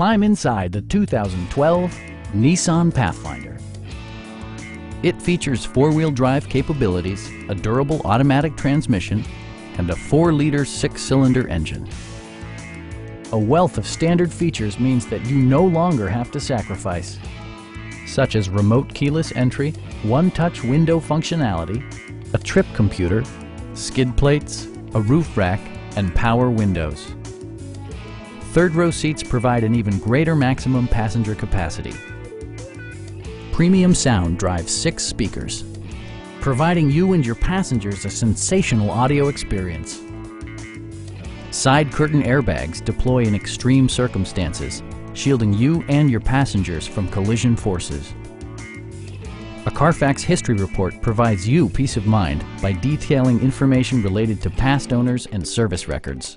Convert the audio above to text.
climb inside the 2012 Nissan Pathfinder. It features four-wheel drive capabilities, a durable automatic transmission, and a 4-liter six-cylinder engine. A wealth of standard features means that you no longer have to sacrifice, such as remote keyless entry, one-touch window functionality, a trip computer, skid plates, a roof rack, and power windows. Third row seats provide an even greater maximum passenger capacity. Premium sound drives six speakers, providing you and your passengers a sensational audio experience. Side curtain airbags deploy in extreme circumstances, shielding you and your passengers from collision forces. A Carfax history report provides you peace of mind by detailing information related to past owners and service records.